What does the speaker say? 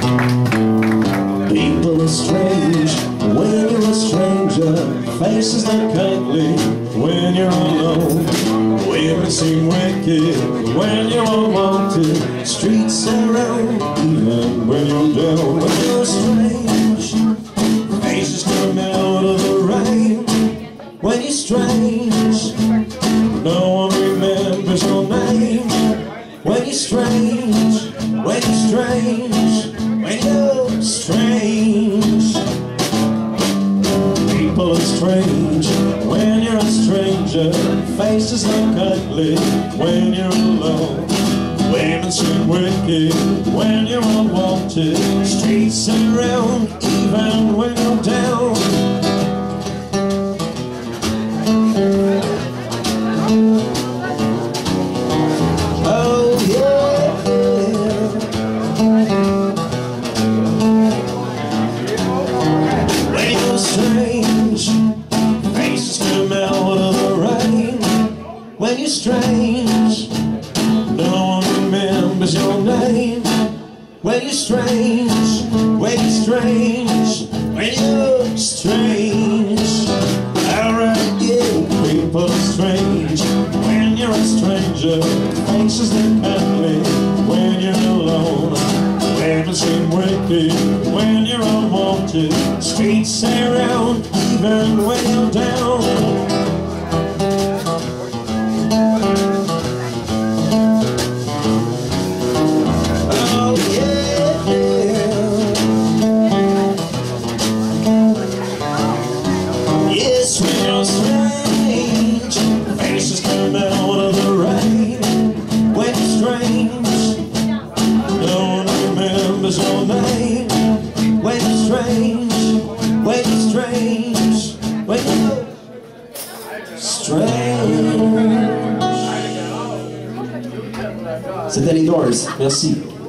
People are strange when you're a stranger. Faces look kindly when you're alone. Women seem wicked when you're unwanted. Streets around even when you're down. When you're strange, faces come out of the rain. When you're strange, no one remembers your name. When you're strange, when you're strange, strange. People are strange when you're a stranger. Faces look ugly when you're alone. Women seem wicked when you're unwanted. Streets around even strange, no one remembers your name. When you're strange, when you're strange, when you're strange. Alright, yeah, people strange. When you're a stranger, faces look ugly. When you're alone, women seem wicked. When you're unwanted, streets around, even when you're down. Remembers your name. When you're strange, when you're strange, when you're strange. C'était les Doors, merci.